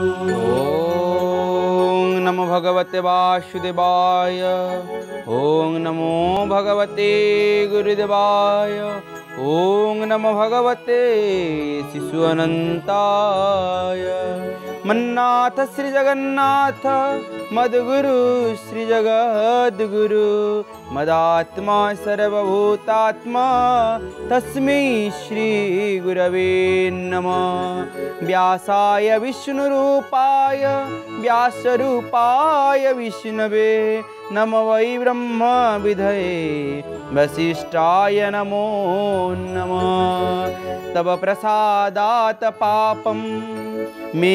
ॐ नमो भगवते वासुदेवाय ॐ नमो भगवते गुरुदेवाय ॐ नमो भगवते शिशु मन्नाथ श्रीजगन्नाथ मद्गुरु श्रीजगद्गुरु मदात्मा सर्वभूतात्मा तस्मै श्रीगुरवे नमः व्यासाय विष्णुरूपाय व्यासरूपाय विष्णवे नमो वै ब्रह्मविधये वसिष्ठाय नमो नमः तव प्रसादात् पापम् मे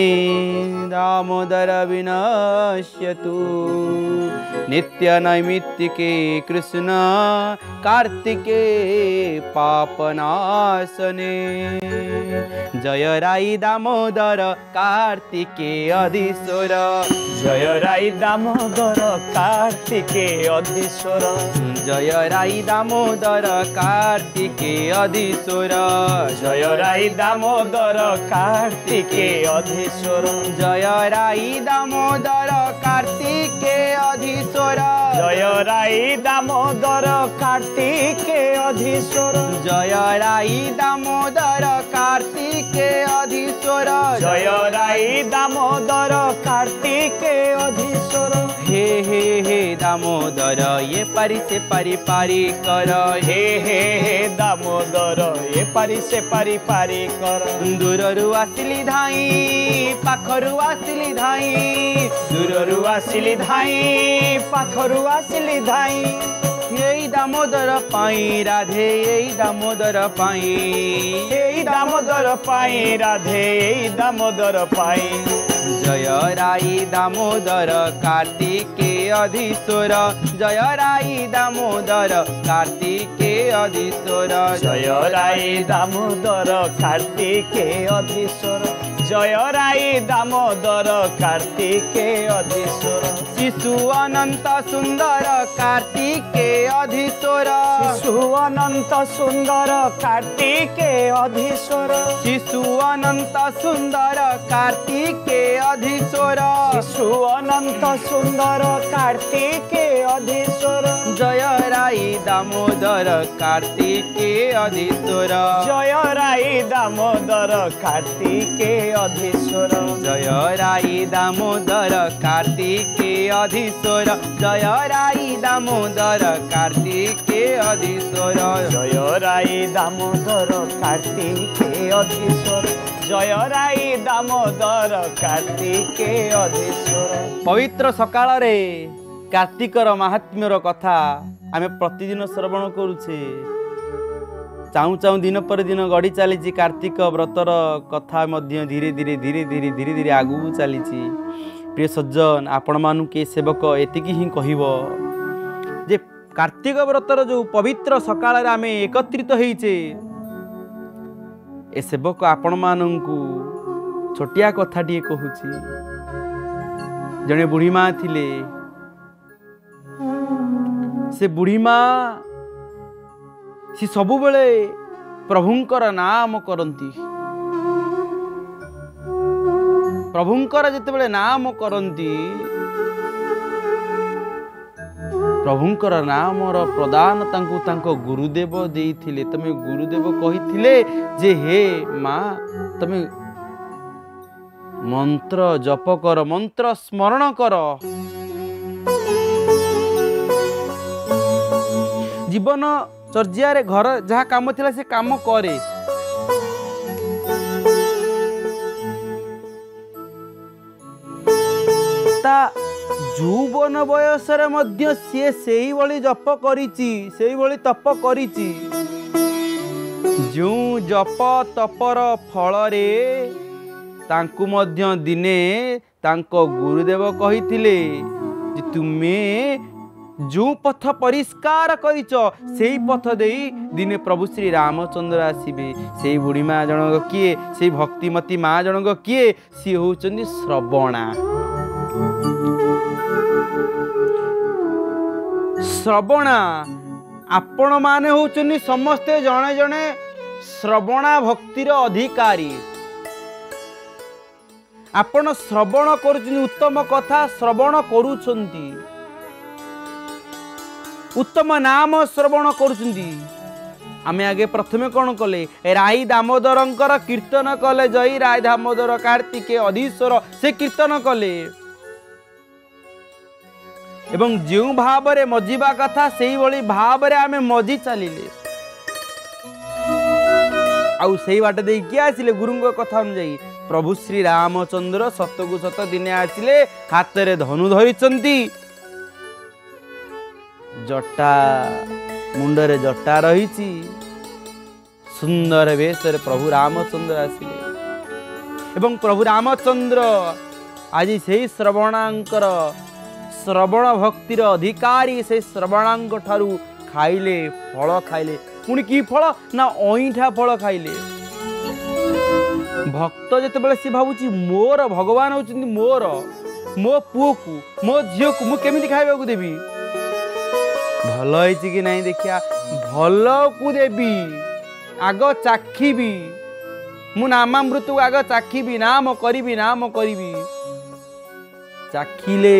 दामोदर विनश्यतु नित्यनैमित्तिके कृष्ण कार्तिके पापनाशने जय राई दामोदर कार्तिके अधीश्वर जय राई दामोदर कार्तिके अधीश्वर जय राई दामोदर कार्तिके अधीश्वर जय राय दामोदर कार्तिके अधीश्वर जय राई दामोदर कार्तिके अधीश्वर जय राई दामोदर कार्तिके अधीश्वर जय राई दामोदर कार्तिके अधीश्वर जय राई दामोदर कार्तिके अधीश्वर हे हे हे दामोदर ये परिसे পারি পারি কর হে হে হে দামোদর এ পারি সে পারি পারি কর দূররু আসিলি ধাই পাখরু আসিলি ধাই দূররু আসিলি ধাই পাখরু আসিলি ধাই এই দামোদর পাই রাধে এই দামোদর পাই এই দামোদর পাই রাধে এই দামোদর পাই জয় রাই দামোদর কার্তিকে অধীশ্বর জয় রাই দামোদর কার্তিকে অধীশ্বর জয় রাই দামোদর কার্তিকে অধীশ্বর জয় রাই দামোদর কার্তিকে অধীশ্বর শিশু অনন্ত সুন্দর কার্তিকে অধীশ্বর শিশু অনন্ত সুন্দর কার্তিকে অধীশ্বর শিশু অনন্ত সুন্দর কার্তিকে অধীশ্বর শিশু অনন্ত সুন্দর কার্তিকে অধীশ্বর জয় রাই দামোদর কার্তিকে অধীশ্বর জয় রাই দামোদর কার্তিকে অধীশ্বর জয় রাই দামোদর কার্তিকে অধীশ্বর জয় রাই দামোদর কার্তিকে অধীশ্বর জয় রাই দামোদর কার্তিকে অধীশ্বর জয় রাই দামোদর কার্তিকে অধীশ্বর পবিত্র সকালে কার্তিকর মাহাত্ম্যর কথা আমি প্রতিদিন শ্রবণ করুছে ଚାହୁଁ ଚାହୁଁ ଦିନ ପରେ ଦିନ ଗଢ଼ି ଚାଲିଛି କାର୍ତ୍ତିକ ବ୍ରତର କଥା ମଧ୍ୟ ଧୀରେ ଧୀରେ ଧୀରେ ଧୀରେ ଧୀରେ ଧୀରେ ଆଗକୁ ଚାଲିଛି ପ୍ରିୟ ସଜ୍ଜନ ଆପଣମାନଙ୍କୁ ଏ ସେବକ ଏତିକି ହିଁ କହିବ ଯେ କାର୍ତ୍ତିକ ବ୍ରତର ଯେଉଁ ପବିତ୍ର ସକାଳରେ ଆମେ ଏକତ୍ରିତ ହେଇଛେ ଏ ସେବକ ଆପଣମାନଙ୍କୁ ଛୋଟିଆ କଥାଟିଏ କହୁଛି ଜଣେ ବୁଢ଼ୀ ଥିଲେ ସେ ବୁଢ଼ୀ ସେ ସବୁବେଳେ ପ୍ରଭୁଙ୍କର ନାମ କରନ୍ତି ପ୍ରଭୁଙ୍କର ଯେତେବେଳେ ନାମ କରନ୍ତି ପ୍ରଭୁଙ୍କର ନାମର ପ୍ରଦାନ ତାଙ୍କୁ ତାଙ୍କ ଗୁରୁଦେବ ଦେଇଥିଲେ ତମେ ଗୁରୁଦେବ କହିଥିଲେ ଯେ ହେ ମା ତମେ ମନ୍ତ୍ର ଜପ କର ମନ୍ତ୍ର ସ୍ମରଣ କର ଜୀବନ ସର୍ଯ୍ୟାରେ ଘର ଯାହା କାମ ଥିଲା ସେ କାମ କରେ ତା ଯୌବନ ବୟସରେ ମଧ୍ୟ ସିଏ ସେଇଭଳି ଜପ କରିଛି ସେଇଭଳି ତପ କରିଛି ଯେଉଁ ଜପ ତପର ଫଳରେ ତାଙ୍କୁ ମଧ୍ୟ ଦିନେ ତାଙ୍କ ଗୁରୁଦେବ କହିଥିଲେ ଯେ ତୁମେ ଯେଉଁ ପଥ ପରିଷ୍କାର କରିଛ ସେଇ ପଥ ଦେଇ ଦିନେ ପ୍ରଭୁ ଶ୍ରୀ ରାମଚନ୍ଦ୍ର ଆସିବେ ସେଇ ବୁଢ଼ୀ ମା ଜଣଙ୍କ କିଏ ସେଇ ଭକ୍ତିମତୀ ମା ଜଣଙ୍କ କିଏ ସିଏ ହେଉଛନ୍ତି ଶ୍ରବଣା ଶ୍ରବଣା ଆପଣମାନେ ହେଉଛନ୍ତି ସମସ୍ତେ ଜଣେ ଜଣେ ଶ୍ରବଣା ଭକ୍ତିର ଅଧିକାରୀ ଆପଣ ଶ୍ରବଣ କରୁଛନ୍ତି ଉତ୍ତମ କଥା ଶ୍ରବଣ କରୁଛନ୍ତି উত্তম নাম শ্রবণ করছেন আমি আগে প্রথমে কোণ কলে রাই দামোদরঙ্কর কীর্তন কলে জয় রায় দামোদর কার্তিকে অধীশ্বর সে কীর্তন কলে এবং যে ভাবরে মজিবা কথা সেইভাবে ভাবরে আমি মজি চালিলে আউ সেই বাটে দিয়ে কি আসলে গুরুঙ্ক কথা অনুযায়ী প্রভু শ্রী রামচন্দ্র সতকু সত দিনে আসলে হাতের ধনু ধরিছন্তি जटा मुंडरे जटा रहि सुंदर बेसी प्रभु रामचंद्र प्रभु रामचंद्र आज सही श्रवणा श्रवण भक्तिर अधिकारिस श्रवणाको ठु खाइले फल खाइ पि फल नैठा फल खाइले भक्त जति बेला सि भु मोर भगवान हौ मोर मो पुको मो झिउको म के खा ଭଲ ହେଇଛି କି ନାହିଁ ଦେଖିବା ଭଲକୁ ଦେବି ଆଗ ଚାଖିବି ମୁଁ ନାମାମୃତକୁ ଆଗ ଚାଖିବି ନା ନାମ କରିବି ନା ନାମ କରିବି ଚାଖିଲେ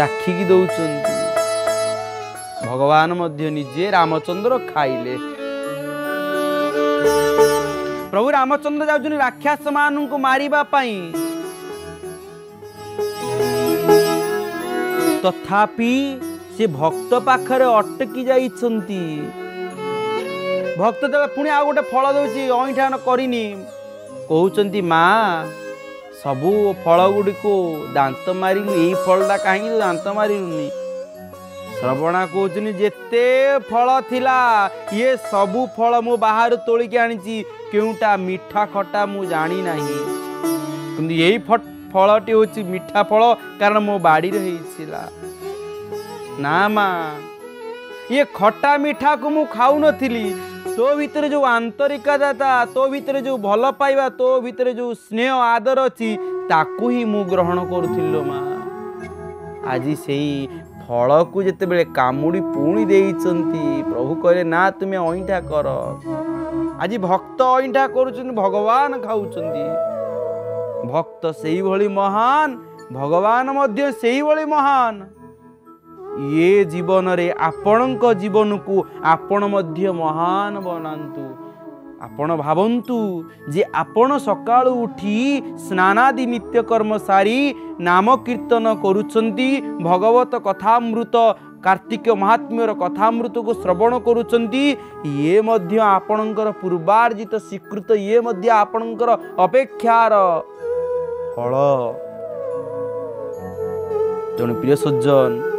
ଚାଖିକି ଦେଉଛନ୍ତି ଭଗବାନ ମଧ୍ୟ ନିଜେ ରାମଚନ୍ଦ୍ର ଖାଇଲେ ପ୍ରଭୁ ରାମଚନ୍ଦ୍ର ଯାଉଛନ୍ତି ରାକ୍ଷାସ ମାନଙ୍କୁ ମାରିବା ପାଇଁ ତଥାପି ସେ ଭକ୍ତ ପାଖରେ ଅଟକି ଯାଇଛନ୍ତି ଭକ୍ତ ଦେବେ ପୁଣି ଆଉ ଗୋଟେ ଫଳ ଦେଉଛି ଅଇଁଠାଣ କରିନି କହୁଛନ୍ତି ମା ସବୁ ଫଳ ଗୁଡ଼ିକୁ ଦାନ୍ତ ମାରିଲୁ ଏଇ ଫଳଟା କାହିଁକି ଦାନ୍ତ ମାରିଲୁନି ଶ୍ରବଣା କହୁଛନ୍ତି ଯେତେ ଫଳ ଥିଲା ଇଏ ସବୁ ଫଳ ମୁଁ ବାହାରୁ ତୋଳିକି ଆଣିଛି କେଉଁଟା ମିଠା ଖଟା ମୁଁ ଜାଣିନାହିଁ କିନ୍ତୁ ଏଇ ଫଳଟି ହେଉଛି ମିଠା ଫଳ କାରଣ ମୋ ବାଡ଼ିରେ ହେଇଥିଲା ନା ମା ଇଏ ଖଟା ମିଠାକୁ ମୁଁ ଖାଉନଥିଲି ତୋ ଭିତରେ ଯେଉଁ ଆନ୍ତରିକତା ତୋ ଭିତରେ ଯେଉଁ ଭଲ ପାଇବା ତୋ ଭିତରେ ଯେଉଁ ସ୍ନେହ ଆଦର ଅଛି ତାକୁ ହିଁ ମୁଁ ଗ୍ରହଣ କରୁଥିଲି ଲୋ ମା ଆଜି ସେଇ ଫଳକୁ ଯେତେବେଳେ କାମୁଡ଼ି ପୁଣି ଦେଇଛନ୍ତି ପ୍ରଭୁ କହିଲେ ନା ତୁମେ ଅଇଁଠା କର ଆଜି ଭକ୍ତ ଅଇଁଠା କରୁଛନ୍ତି ଭଗବାନ ଖାଉଛନ୍ତି ଭକ୍ତ ସେଇଭଳି ମହାନ ଭଗବାନ ମଧ୍ୟ ସେଇଭଳି ମହାନ ଇଏ ଜୀବନରେ ଆପଣଙ୍କ ଜୀବନକୁ ଆପଣ ମଧ୍ୟ ମହାନ ବନାନ୍ତୁ ଆପଣ ଭାବନ୍ତୁ ଯେ ଆପଣ ସକାଳୁ ଉଠି ସ୍ନାନାଦି ନିତ୍ୟକର୍ମ ସାରି ନାମ କୀର୍ତ୍ତନ କରୁଛନ୍ତି ଭଗବତ କଥାମୃତ କାର୍ତ୍ତିକ ମହାତ୍ମ୍ୟର କଥାମୃତକୁ ଶ୍ରବଣ କରୁଛନ୍ତି ଇଏ ମଧ୍ୟ ଆପଣଙ୍କର ପୂର୍ବାର୍ଜିତ ସ୍ୱୀକୃତ ଇଏ ମଧ୍ୟ ଆପଣଙ୍କର ଅପେକ୍ଷାର ଫଳ ତେଣୁ ପ୍ରିୟ ସଜ୍ଜନ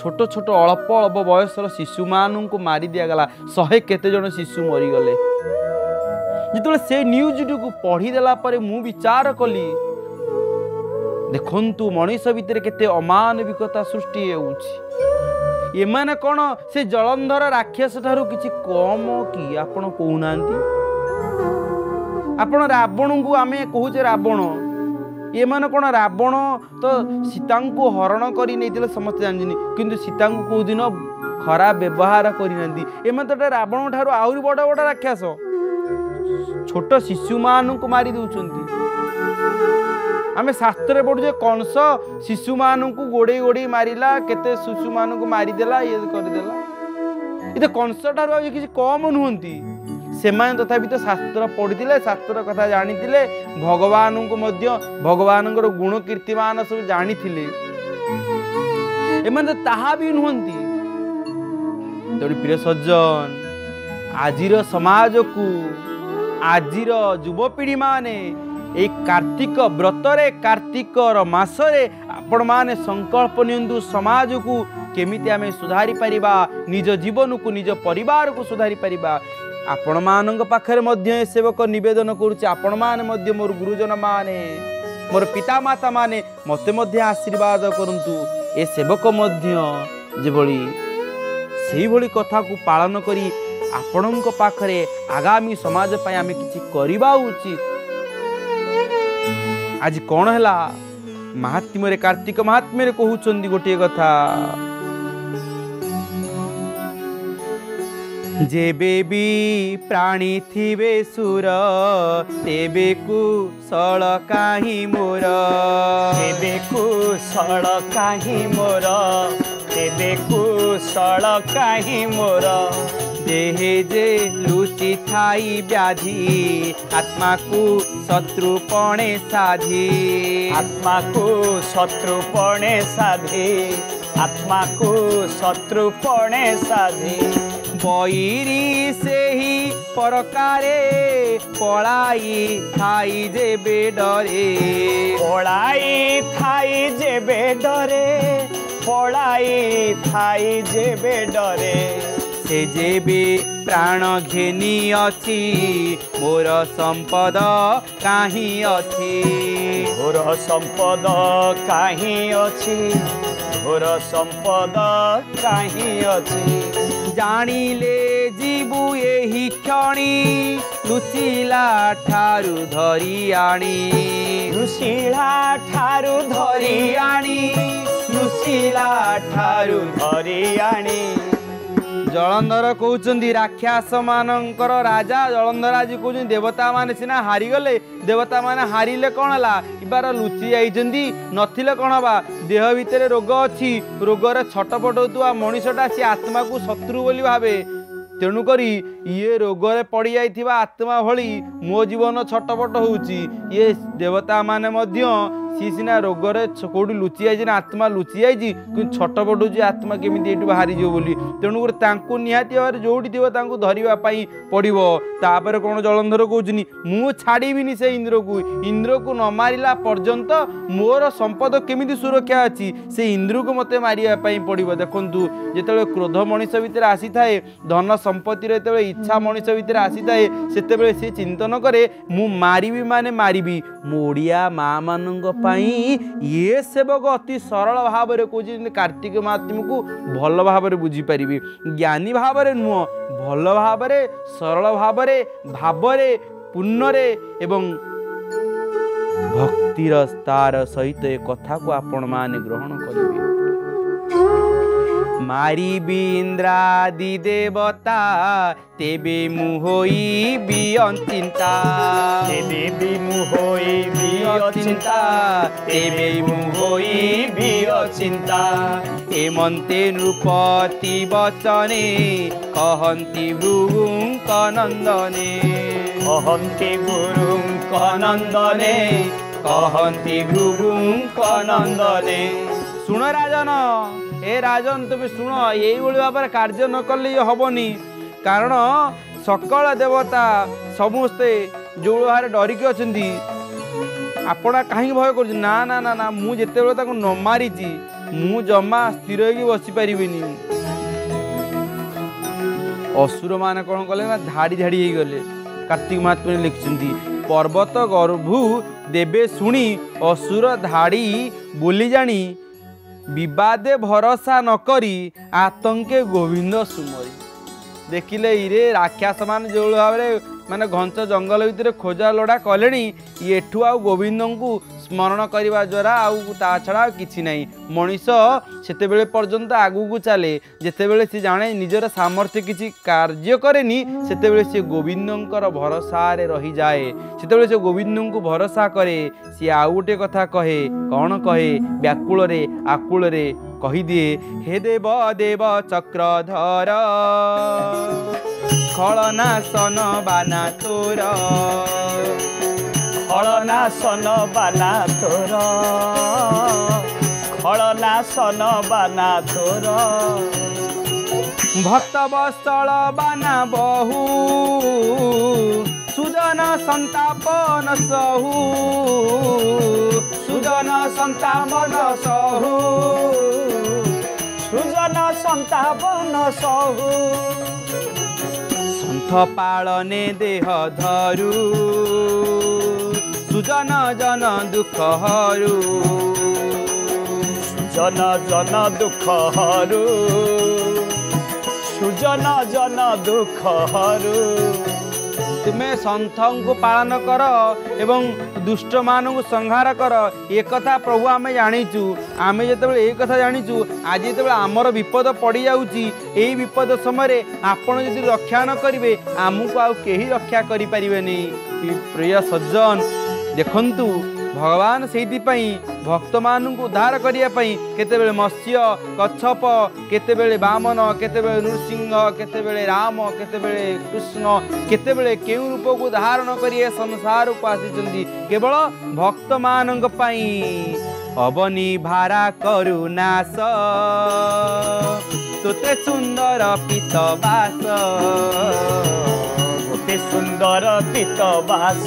ছোট ছোট অল্প অল্প বয়সর শিশু মানুষ মারি দিগলা শহে কেতজন শিশু মরিগলে যেত সে নিউজটি পড়িদেলা পরে মু বিচার কলি দেখন্তু মানুষ ভিতরে কেতে অমানবিকতা সৃষ্টি হচ্ছে এমানে কোণ সে জলন্ধর রাক্ষস ঠার কিছু কম কি আপনার কৌ কৌনা আপন রাবণকু আমি কুচে রাবণ ଏମାନେ କ'ଣ ରାବଣ ତ ସୀତାଙ୍କୁ ହରଣ କରି ନେଇଥିଲେ ସମସ୍ତେ ଜାଣିଛନ୍ତି କିନ୍ତୁ ସୀତାଙ୍କୁ କେଉଁଦିନ ଖରାପ ବ୍ୟବହାର କରିନାହାନ୍ତି ଏମାନେ ତ ରାବଣଙ୍କ ଠାରୁ ଆହୁରି ବଡ଼ ବଡ଼ ରାକ୍ଷାସ ଛୋଟ ଶିଶୁମାନଙ୍କୁ ମାରି ଦେଉଛନ୍ତି ଆମେ ଶାସ୍ତ୍ରରେ ପଢ଼ୁଛେ କଂସ ଶିଶୁମାନଙ୍କୁ ଗୋଡ଼େଇ ଗୋଡ଼େଇ ମାରିଲା କେତେ ଶିଶୁମାନଙ୍କୁ ମାରିଦେଲା ଇଏ କରିଦେଲା ଏତେ କଂସ ଠାରୁ ଆଉ କିଛି କମ୍ ନୁହଁନ୍ତି ସେମାନେ ତଥାପି ତ ଶାସ୍ତ୍ର ପଢ଼ିଥିଲେ ଶାସ୍ତ୍ର କଥା ଜାଣିଥିଲେ ଭଗବାନଙ୍କୁ ମଧ୍ୟ ଭଗବାନଙ୍କର ଗୁଣ କୀର୍ତ୍ତିମାନ ସବୁ ଜାଣିଥିଲେ ଏମାନେ ତ ତାହା ବି ନୁହନ୍ତି ତେଣୁ ପ୍ରିୟ ସଜ୍ଜନ ଆଜିର ସମାଜକୁ ଆଜିର ଯୁବପିଢ଼ିମାନେ ଏଇ କାର୍ତ୍ତିକ ବ୍ରତରେ କାର୍ତ୍ତିକର ମାସରେ ଆପଣମାନେ ସଂକଳ୍ପ ନିଅନ୍ତୁ ସମାଜକୁ କେମିତି ଆମେ ସୁଧାରି ପାରିବା ନିଜ ଜୀବନକୁ ନିଜ ପରିବାରକୁ ସୁଧାରି ପାରିବା ଆପଣମାନଙ୍କ ପାଖରେ ମଧ୍ୟ ଏ ସେବକ ନିବେଦନ କରୁଛି ଆପଣମାନେ ମଧ୍ୟ ମୋର ଗୁରୁଜନମାନେ ମୋର ପିତାମାତାମାନେ ମୋତେ ମଧ୍ୟ ଆଶୀର୍ବାଦ କରନ୍ତୁ ଏ ସେବକ ମଧ୍ୟ ଯେଭଳି ସେଇଭଳି କଥାକୁ ପାଳନ କରି ଆପଣଙ୍କ ପାଖରେ ଆଗାମୀ ସମାଜ ପାଇଁ ଆମେ କିଛି କରିବା ଉଚିତ ଆଜି କ'ଣ ହେଲା ମହାତ୍ମ୍ୟରେ କାର୍ତ୍ତିକ ମହାତ୍ମ୍ୟରେ କହୁଛନ୍ତି ଗୋଟିଏ କଥା जे बेबी प्राणी थि मोरकु सल कही मोर तपाईँको सलकाहीँ मोर जुचिथी ब्याझि आत्मा पणे साधी आत्मा पणे साधी आत्माको शत्रु पणे साधे বৈরি সেই প্রকারে পড়াই থাই যেবে ডরে পড়াই থাই যেবে ডরে পড়াই থাই যেবে ডরে ସେ ଯେବେ ପ୍ରାଣ ଘେନି ଅଛି ମୋର ସମ୍ପଦ କାହିଁ ଅଛି ମୋର ସମ୍ପଦ କାହିଁ ଅଛି ମୋର ସମ୍ପଦ କାହିଁ ଅଛି ଜାଣିଲେ ଯିବୁ ଏହି କ୍ଷଣି ଲୁଚିଲା ଠାରୁ ଧରି ଆଣି ଲୁଚିଲା ଠାରୁ ଧରି ଆଣି ଲୁଚିଲା ଠାରୁ ଧରି ଆଣି ଜଳନ୍ଧର କହୁଛନ୍ତି ରାକ୍ଷାସମାନଙ୍କର ରାଜା ଜଳନ୍ଧର ଆଜି କହୁଛନ୍ତି ଦେବତାମାନେ ସିନା ହାରିଗଲେ ଦେବତାମାନେ ହାରିଲେ କ'ଣ ହେଲା ଏବାର ଲୁଚି ଯାଇଛନ୍ତି ନଥିଲେ କ'ଣ ହେବା ଦେହ ଭିତରେ ରୋଗ ଅଛି ରୋଗରେ ଛଟପଟ ହେଉଥିବା ମଣିଷଟା ସିଏ ଆତ୍ମାକୁ ଶତ୍ରୁ ବୋଲି ଭାବେ ତେଣୁକରି ଇଏ ରୋଗରେ ପଡ଼ିଯାଇଥିବା ଆତ୍ମା ଭଳି ମୋ ଜୀବନ ଛଟପଟ ହେଉଛି ଇଏ ଦେବତାମାନେ ମଧ୍ୟ सी सीना रोगर कौटी लुचि आई आत्मा लुचि जाए कि छट पटाऊँ आत्मा केमी ये बाहरी जो बोली तेणुकर निहाती भाव जोटी थी धरवाई पड़ो तापर कौन जलंधर कहनी मु छाड़ी से इंद्र को इंद्र को न मारा पर्यत मोर संपद केमी सुरक्षा अच्छी से इंद्र को मत मारे पड़ो देखु जो क्रोध मनीष भितर आसी थाए धन संपत्तिर जो इच्छा मनीष भितर आसी थाए से चिंतन कै मु मारि माने मारि मोड़िया माँ मान ପାଇଁ ଇଏ ସେବକ ଅତି ସରଳ ଭାବରେ କହୁଛି ଯେମିତି କାର୍ତ୍ତିକ ମହାତ୍ମୀକୁ ଭଲ ଭାବରେ ବୁଝିପାରିବି ଜ୍ଞାନୀ ଭାବରେ ନୁହଁ ଭଲ ଭାବରେ ସରଳ ଭାବରେ ଭାବରେ ପୂର୍ଣ୍ଣରେ ଏବଂ ଭକ୍ତିର ତାର ସହିତ ଏ କଥାକୁ ଆପଣମାନେ ଗ୍ରହଣ କରିବେ মারিবি ইন্দ্রাদি দেবতা তেবে মুহই বিয়ন চিন্তা তেবে মুহই বিয় চিন্তা তেবে মুহই বিয় চিন্তা হেমন্তে নৃপতি বচনে কহন্তি ভৃগুং কনন্দনে কহন্তি গুরুং কনন্দনে কহন্তি ভৃগুং কনন্দনে শুণ রাজন हे राजन तुम्ही शुण एवढी भाବରେ କାର୍ଯ୍ୟ ନ କଲେ ଇଏ ହେବନି କାରଣ ସକଳ ଦେବତା ସମସ୍ତେ ଯେଉଁ ଭାବରେ ଡରିକି ଅଛନ୍ତି ଆପଣ କାହିଁକି ଭୟ କରୁଛନ୍ତି ନା ନା ନା ନା ମୁଁ ଯେତେବେଳେ ତାକୁ ନ ମାରିଛି ମୁଁ ଜମା ସ୍ଥିର ହେଇକି ବସିପାରିବିନି ଅସୁରମାନେ କ'ଣ କଲେ ନା ଧାଡ଼ି ଧାଡ଼ି ହେଇଗଲେ କାର୍ତ୍ତିକ ମହାତ୍ମା ଲେଖିଛନ୍ତି ପର୍ବତ ଗର୍ଭୁ ଦେବେ ଶୁଣି ଅସୁର ଧାଡ଼ି ବୋଲି ଜାଣି বিবাদে ভরসা নকরি আতঙ্কে গোবিন্দ সুমরি দেখিলে ইরে রাক্ষাস মানে যেভাবে ভাবে মানে ঘঞ্চ জঙ্গল ভিতরে খোঁজা লোড়া কলে এঠু আ গোবিন্দু ସ୍ମରଣ କରିବା ଦ୍ୱାରା ଆଉ ତା ଛଡ଼ା ଆଉ କିଛି ନାହିଁ ମଣିଷ ସେତେବେଳେ ପର୍ଯ୍ୟନ୍ତ ଆଗକୁ ଚାଲେ ଯେତେବେଳେ ସେ ଜାଣେ ନିଜର ସାମର୍ଥ୍ୟ କିଛି କାର୍ଯ୍ୟ କରେନି ସେତେବେଳେ ସେ ଗୋବିନ୍ଦଙ୍କର ଭରସାରେ ରହିଯାଏ ସେତେବେଳେ ସେ ଗୋବିନ୍ଦଙ୍କୁ ଭରସା କରେ ସିଏ ଆଉ ଗୋଟିଏ କଥା କହେ କ'ଣ କହେ ବ୍ୟାକୁଳରେ ଆକୁଳରେ କହିଦିଏ ହେ ଦେବ ଦେବ ଚକ୍ରଧର ଖଳନାଶନ ବାନା ତୋର खनासन बना तोर खन बना तोर भक्तवस्थल बना बहु सुजन सन्तापन सहु सुजन सन्तावन सहु सुजन सन्तापन सहु सन्थ पाह धरु ସୁଜନ ଜନ ଦୁଃଖରୁ ସୁଜନ ଜନ ଦୁଃଖରୁ ସୁଜନ ଜନ ଦୁଃଖରୁ ତୁମେ ସନ୍ଥଙ୍କୁ ପାଳନ କର ଏବଂ ଦୁଷ୍ଟମାନଙ୍କୁ ସଂହାର କର ଏ କଥା ପ୍ରଭୁ ଆମେ ଜାଣିଛୁ ଆମେ ଯେତେବେଳେ ଏ କଥା ଜାଣିଛୁ ଆଜି ଯେତେବେଳେ ଆମର ବିପଦ ପଡ଼ିଯାଉଛି ଏହି ବିପଦ ସମୟରେ ଆପଣ ଯଦି ରକ୍ଷା ନ କରିବେ ଆମକୁ ଆଉ କେହି ରକ୍ଷା କରିପାରିବେନି ପ୍ରିୟ ସଜ୍ଜନ ଦେଖନ୍ତୁ ଭଗବାନ ସେଇଥିପାଇଁ ଭକ୍ତମାନଙ୍କୁ ଉଦ୍ଧାର କରିବା ପାଇଁ କେତେବେଳେ ମତ୍ସ୍ୟ କଚ୍ଛପ କେତେବେଳେ ବାମନ କେତେବେଳେ ନୃସିଂହ କେତେବେଳେ ରାମ କେତେବେଳେ କୃଷ୍ଣ କେତେବେଳେ କେଉଁ ରୂପକୁ ଧାରଣ କରି ଏ ସଂସାରକୁ ଆସିଛନ୍ତି କେବଳ ଭକ୍ତମାନଙ୍କ ପାଇଁ ଅବନି ଭାରା କରୁ ନାଶ ତୋତେ ସୁନ୍ଦର ପିତ ବାସ ତୋତେ ସୁନ୍ଦର ପିତ ବାସ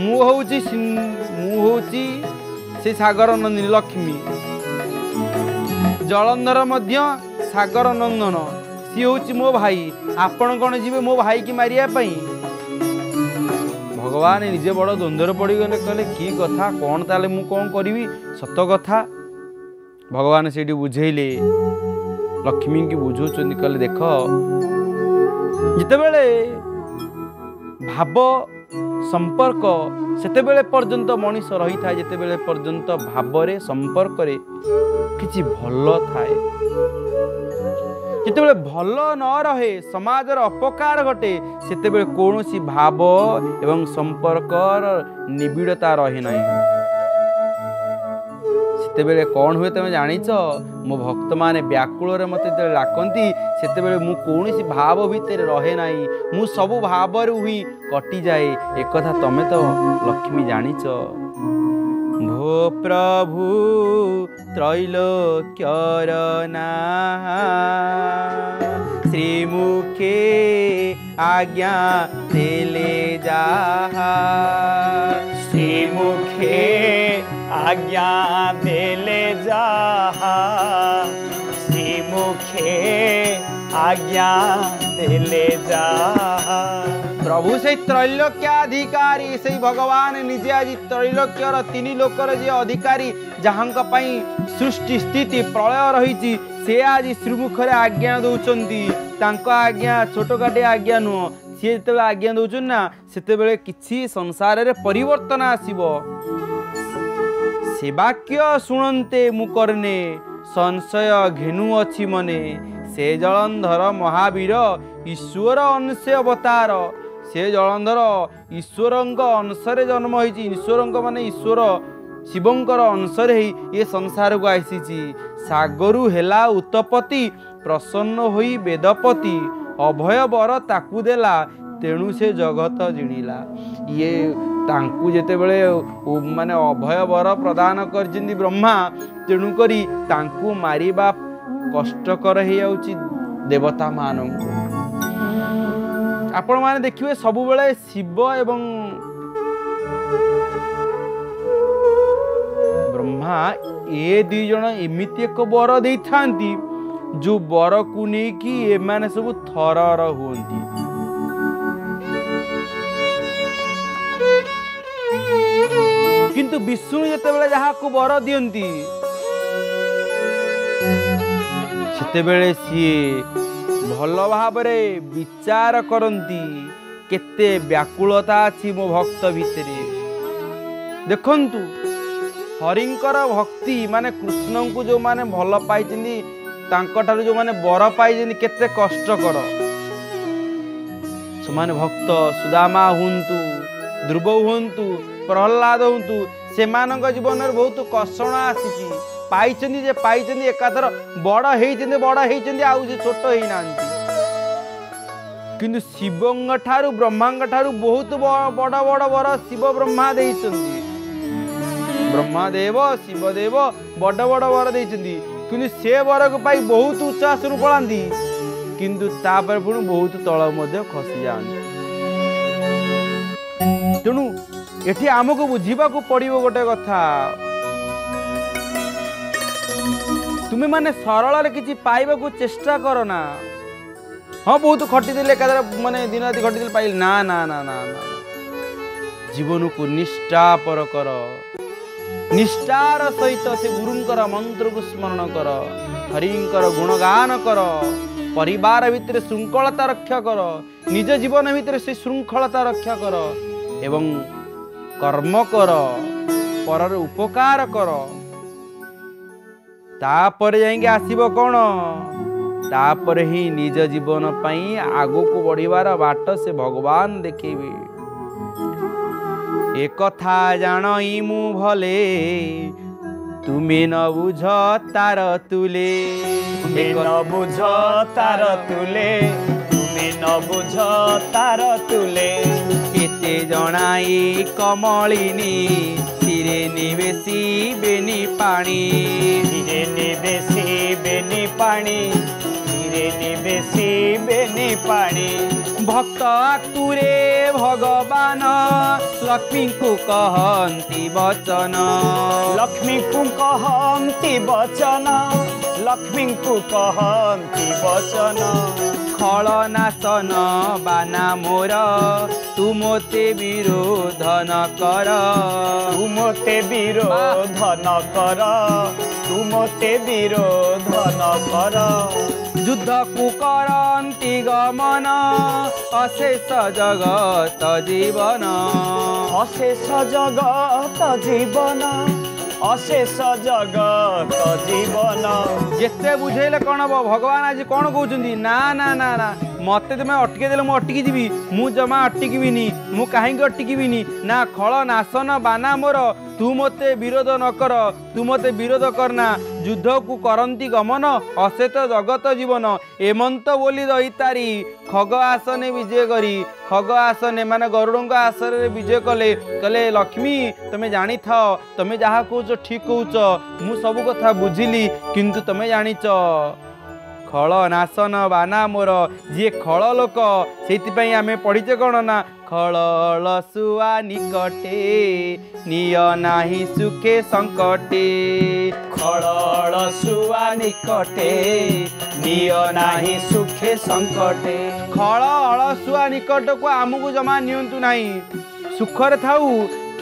ମୁଁ ହେଉଛି ମୁଁ ହେଉଛି ସେ ସାଗର ନନ୍ଦିନୀ ଲକ୍ଷ୍ମୀ ଜଳନ୍ଧର ମଧ୍ୟ ସାଗର ନନ୍ଦନ ସିଏ ହେଉଛି ମୋ ଭାଇ ଆପଣ କ'ଣ ଯିବେ ମୋ ଭାଇକି ମାରିବା ପାଇଁ ଭଗବାନ ନିଜେ ବଡ଼ ଦ୍ୱନ୍ଦ୍ୱରେ ପଡ଼ିଗଲେ କହିଲେ କି କଥା କ'ଣ ତାହେଲେ ମୁଁ କ'ଣ କରିବି ସତ କଥା ଭଗବାନ ସେଇଠି ବୁଝେଇଲେ ଲକ୍ଷ୍ମୀଙ୍କୁ ବୁଝଉଛନ୍ତି କହିଲେ ଦେଖ ଯେତେବେଳେ ଭାବ ସମ୍ପର୍କ ସେତେବେଳେ ପର୍ଯ୍ୟନ୍ତ ମଣିଷ ରହିଥାଏ ଯେତେବେଳେ ପର୍ଯ୍ୟନ୍ତ ଭାବରେ ସମ୍ପର୍କରେ କିଛି ଭଲ ଥାଏ ଯେତେବେଳେ ଭଲ ନ ରହେ ସମାଜର ଅପକାର ଘଟେ ସେତେବେଳେ କୌଣସି ଭାବ ଏବଂ ସମ୍ପର୍କର ନିବିଡ଼ତା ରହେ ନାହିଁ ସେତେବେଳେ କ'ଣ ହୁଏ ତୁମେ ଜାଣିଛ ମୋ ଭକ୍ତମାନେ ବ୍ୟାକୁଳରେ ମୋତେ ଯେତେବେଳେ ଡାକନ୍ତି ସେତେବେଳେ ମୁଁ କୌଣସି ଭାବ ଭିତରେ ରହେ ନାହିଁ ମୁଁ ସବୁ ଭାବରୁ ହିଁ କଟିଯାଏ ଏକଥା ତମେ ତ ଲକ୍ଷ୍ମୀ ଜାଣିଛ ଭୋ ପ୍ରଭୁ ତ୍ରୈଲୋକ୍ୟର ନା শ্রীমুখে আজ্ঞা দিলে যা শ্রীমুখে আজ্ঞা দেলে যাহা শ্রীমুখে আজ্ঞা দেলে যাহা প্রভু সেই ত্রৈলোক্যাধিকারী সেই ভগবান নিজে আজি ত্রৈলোক্যর তিনি লোকর যে অধিকারী যাহাঙ্ক পাই সৃষ্টি স্থিতি প্রলয় রয়েছে সে আজি শ্রীমুখরে আজ্ঞা দৌঁচন্তি তাঙ্ক আজ্ঞা ছোটকাটে আজ্ঞা নুহ সি যেতবে আজ্ঞা দৌঁচন না সেতবে কিছু সংসারের পরিবর্তন আসিব ସେ ବାକ୍ୟ ଶୁଣନ୍ତେ ମୁକର୍ଣ୍ଣେ ସଂଶୟ ଘେନୁ ଅଛି ମନେ ସେ ଜଳନ୍ଧର ମହାବୀର ଈଶ୍ୱର ଅଂଶ ଅବତାର ସେ ଜଳନ୍ଧର ଈଶ୍ୱରଙ୍କ ଅଂଶରେ ଜନ୍ମ ହୋଇଛି ଈଶ୍ୱରଙ୍କ ମାନେ ଈଶ୍ୱର ଶିବଙ୍କର ଅଂଶରେ ହେଇ ଏ ସଂସାରକୁ ଆସିଛି ସାଗରୁ ହେଲା ଉତ୍ତପତି ପ୍ରସନ୍ନ ହୋଇ ବେଦପତି ଅଭୟ ବର ତାକୁ ଦେଲା ତେଣୁ ସେ ଜଗତ ଜିଣିଲା ଇଏ ତାଙ୍କୁ ଯେତେବେଳେ ମାନେ ଅଭୟ ବର ପ୍ରଦାନ କରିଛନ୍ତି ବ୍ରହ୍ମା ତେଣୁକରି ତାଙ୍କୁ ମାରିବା କଷ୍ଟକର ହେଇଯାଉଛି ଦେବତାମାନଙ୍କୁ ଆପଣମାନେ ଦେଖିବେ ସବୁବେଳେ ଶିବ ଏବଂ ବ୍ରହ୍ମା ଏ ଦୁଇ ଜଣ ଏମିତି ଏକ ବର ଦେଇଥାନ୍ତି ଯେଉଁ ବରକୁ ନେଇକି ଏମାନେ ସବୁ ଥରର ହୁଅନ୍ତି কিন্তু ବିଷ୍ଣୁ ଯେତେବେଳେ ଯାହାକୁ ବର ଦିଅନ୍ତି ସେତେବେଳେ ସିଏ ଭଲ ଭାବରେ ବିଚାର କରନ୍ତି କେତେ ବ୍ୟାକୁଳତା ଅଛି ମୋ ଭକ୍ତ ଭିତରେ ଦେଖନ୍ତୁ ହରିଙ୍କର ଭକ୍ତି ମାନେ କୃଷ୍ଣଙ୍କୁ ଯେଉଁମାନେ ଭଲ ପାଇଛନ୍ତି ତାଙ୍କଠାରୁ ଯେଉଁମାନେ ବର ପାଇଛନ୍ତି କେତେ କଷ୍ଟକର ସେମାନେ ଭକ୍ତ ସୁଦାମା ହୁଅନ୍ତୁ ଧ୍ରୁବ ହୁଅନ୍ତୁ ପ୍ରହ୍ଲାଦ ହୁଅନ୍ତୁ ସେମାନଙ୍କ ଜୀବନରେ ବହୁତ କଷଣ ଆସିଛି ପାଇଛନ୍ତି ଯେ ପାଇଛନ୍ତି ଏକାଥର ବଡ଼ ହେଇଛନ୍ତି ବଡ଼ ହେଇଛନ୍ତି ଆଉ ଯେ ଛୋଟ ହେଇନାହାନ୍ତି କିନ୍ତୁ ଶିବଙ୍କ ଠାରୁ ବ୍ରହ୍ମାଙ୍କ ଠାରୁ ବହୁତ ବଡ଼ ବଡ଼ ବର ଶିବ ବ୍ରହ୍ମା ଦେଇଛନ୍ତି ବ୍ରହ୍ମାଦେବ ଶିବଦେବ ବଡ଼ ବଡ଼ ବର ଦେଇଛନ୍ତି କିନ୍ତୁ ସେ ବରକୁ ପାଇ ବହୁତ ଉଚ୍ଚ ଆଶରୁ ପଳାନ୍ତି କିନ୍ତୁ ତାପରେ ପୁଣି ବହୁତ ତଳ ମଧ୍ୟ ଖସିଯାଆନ୍ତି ତେଣୁ ଏଠି ଆମକୁ ବୁଝିବାକୁ ପଡ଼ିବ ଗୋଟେ କଥା ତୁମେମାନେ ସରଳରେ କିଛି ପାଇବାକୁ ଚେଷ୍ଟା କର ନା ହଁ ବହୁତ ଖଟିଥିଲେ ଏକାଧାରେ ମାନେ ଦିନ ରାତି ଖଟିଥିଲେ ପାଇଲି ନା ନା ନା ନା ନା ଜୀବନକୁ ନିଷ୍ଠାପର କର ନିଷ୍ଠାର ସହିତ ସେ ଗୁରୁଙ୍କର ମନ୍ତ୍ରକୁ ସ୍ମରଣ କର ହରିଙ୍କର ଗୁଣଗାନ କର ପରିବାର ଭିତରେ ଶୃଙ୍ଖଳତା ରକ୍ଷା କର ନିଜ ଜୀବନ ଭିତରେ ସେ ଶୃଙ୍ଖଳତା ରକ୍ଷା କର ଏବଂ কর্ম কর পরের উপকার কর তাপরে যাই আসব কণ তাপরে হি নিজ জীবন পাই আগুক বড়িবার বাট সে ভগবান দেখেবে একথা জানই মু ভলে তুমি ন বুঝ তার তুলে ন বুঝ তার তুলে তুমি ন বুঝ তার তুলে କେତେ ଜଣାଇ କମଳିନୀ ତୀରେ ନିବେଶି ବେନି ପାଣି ତୀରେ ନିବେଶି ବେନି ପାଣି ତୀରେ ନିବେଶି ବେନି ପାଣି ଭକ୍ତ ଆକୁରେ ଭଗବାନ ଲକ୍ଷ୍ମୀଙ୍କୁ କହନ୍ତି ବଚନ ଲକ୍ଷ୍ମୀଙ୍କୁ କହନ୍ତି ବଚନ ଲକ୍ଷ୍ମୀଙ୍କୁ କହନ୍ତି ବଚନ ଖଳ ନାଶନ ବାନା ମୋର ତୁ ମୋତେ ବିରୋଧନ କର ତୁ ମୋତେ ବିରୋଧନ କର ତୁ ମୋତେ ବିରୋଧନ କର ଯୁଦ୍ଧକୁ କରନ୍ତି ଗମନ ଅଶେଷ ଜଗତ ଜୀବନ ଅଶେଷ ଜଗତ ଜୀବନ অশেষ জগত জীবন যেতে বুঝাইলে কণ হব ভগবান আজ কণ কৌছেন না না না না मते तपाईँ अटकिदेले म अटकिजि म जमा अटकिन म कहीँक ना नल नासन बाना मोर तू म विरोध न कर तू मते विरोध करना युद्ध गरना जुद्ध गमन अशेत जगत जीवन एमंत बोली रहितारि खग आसन विजय गरि ख आसन मरड आसन विजय कले कले लक्ष्मी तमे जाथ तमे ठीक ठिक मु सबै कथा बुझिली कि तम जा ଖଳ ନାଶନ ବାନା ମୋର ଯିଏ ଖଳ ଲୋକ ସେଇଥିପାଇଁ ଆମେ ପଢ଼ିଛେ କ'ଣ ନା ଖଳ ଶୁଆ ନିକଟେ ନିଅ ନାହିଁ ସୁଖେ ସଙ୍କଟେ ଖଳ ଶୁଆ ନିକଟେ ନିଅ ନାହିଁ ସୁଖେ ସଙ୍କଟେ ଖଳ ଅଳଶୁଆ ନିକଟକୁ ଆମକୁ ଜମା ନିଅନ୍ତୁ ନାହିଁ ସୁଖରେ ଥାଉ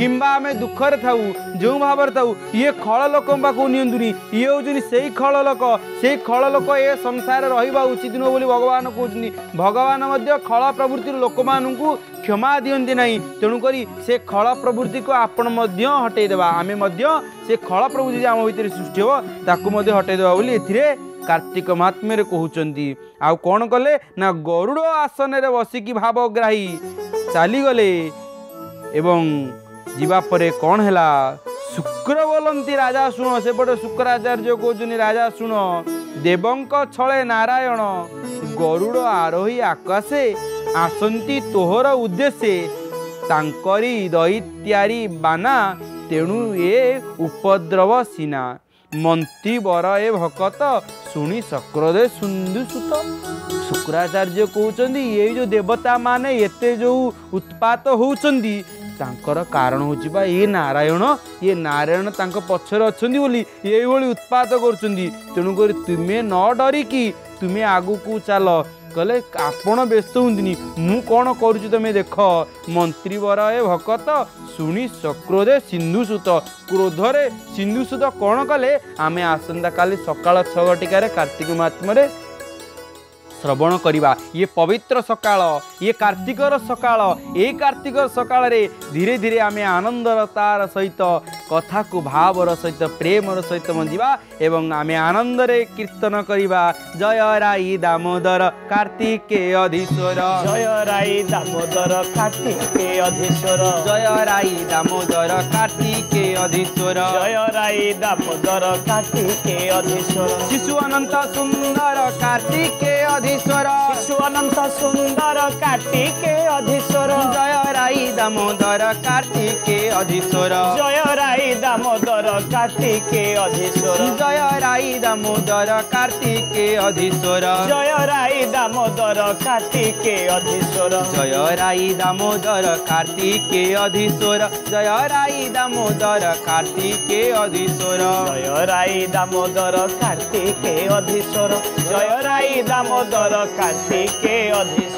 କିମ୍ବା ଆମେ ଦୁଃଖରେ ଥାଉ ଯେଉଁ ଭାବରେ ଥାଉ ଇଏ ଖଳ ଲୋକଙ୍କ ପାଖକୁ ନିଅନ୍ତୁନି ଇଏ ହେଉଛନ୍ତି ସେଇ ଖଳ ଲୋକ ସେଇ ଖଳ ଲୋକ ଏ ସଂସାରରେ ରହିବା ଉଚିତ ନୁହଁ ବୋଲି ଭଗବାନ କହୁଛନ୍ତି ଭଗବାନ ମଧ୍ୟ ଖଳ ପ୍ରବୃତ୍ତିର ଲୋକମାନଙ୍କୁ କ୍ଷମା ଦିଅନ୍ତି ନାହିଁ ତେଣୁକରି ସେ ଖଳ ପ୍ରବୃତ୍ତିକୁ ଆପଣ ମଧ୍ୟ ହଟେଇ ଦେବା ଆମେ ମଧ୍ୟ ସେ ଖଳ ପ୍ରବୃତ୍ତି ଆମ ଭିତରେ ସୃଷ୍ଟି ହେବ ତାକୁ ମଧ୍ୟ ହଟେଇ ଦେବା ବୋଲି ଏଥିରେ କାର୍ତ୍ତିକ ମହାତ୍ମ୍ୟରେ କହୁଛନ୍ତି ଆଉ କ'ଣ କଲେ ନା ଗରୁଡ଼ ଆସନରେ ବସିକି ଭାବଗ୍ରାହୀ ଚାଲିଗଲେ ଏବଂ ଯିବାପରେ କ'ଣ ହେଲା ଶୁକ୍ର ବୋଲନ୍ତି ରାଜା ଶୁଣ ସେପଟେ ଶୁକ୍ରାଚାର୍ଯ୍ୟ କହୁଛନ୍ତି ରାଜା ଶୁଣ ଦେବଙ୍କ ଛଳେ ନାରାୟଣ ଗରୁଡ଼ ଆରୋହୀ ଆକାଶେ ଆସନ୍ତି ତୋହର ଉଦ୍ଦେଶ୍ୟ ତାଙ୍କରି ଦଇତ୍ୟାରି ବାନା ତେଣୁ ଏ ଉପଦ୍ରବ ସିନା ମନ୍ତ୍ରୀ ବର ଏ ଭକତ ଶୁଣି ଶକ୍ରଦେ ସୁନ୍ଦୁସୁତ ଶୁକ୍ରାଚାର୍ଯ୍ୟ କହୁଛନ୍ତି ଏଇ ଯେଉଁ ଦେବତାମାନେ ଏତେ ଯେଉଁ ଉତ୍ପାତ ହେଉଛନ୍ତି तांकर कारण हौँछ बा ए नारायण य नारायण त बोली उत्पाद एभली उत्पात कर तुमे न डरी की, तुमे आगको चालो कले आपण व्यस्त कोन करू छु तमे देख मंत्री बरा ए सिंधु सुत क्रोध रे सिंधु सुत कोन कले आमे आसि सकाल छ कर्तिक मात्मर श्रवण गरेको इ पवित सकाल इतिक सकाल ये कार्तिकर सकालैले धी धीर आमे आनन्दार सहित কথাকু ভাবর সহিত প্রেমর সহিত মঞ্জিবা এবং আমি আনন্দরে কীর্তন করিবা জয় রাই দামোদর কার্তিকে অধীশ্বর জয় রাই দামোদর কার্তিকে অধীশ্বর জয় রাই দামোদর কার্তিকে অধীশ্বর জয় রাই দামোদর কার্তিকে অধীশ্বর শিশু অনন্ত সুন্দর কার্তিকে অধীশ্বর শিশু অনন্ত সুন্দর কার্তিকে অধীশ্বর জয় রাই দামোদর কার্তিকে অধীশ্বর জয় রাই দামোদর কার্তিকে অধীশ্বর জয় রাই দামোদর কার্তিকে অধীশ্বর জয় রাই দামোদর কার্তিকে অধীশ্বর জয় রাই দামোদর কার্তিকে অধীশ্বর জয় রাই দামোদর কার্তিকে অধীশ্বর জয় রাই দামোদর কার্তিকে অধীশ্বর জয় রাই দামোদর কার্তিকে অধীশ্বর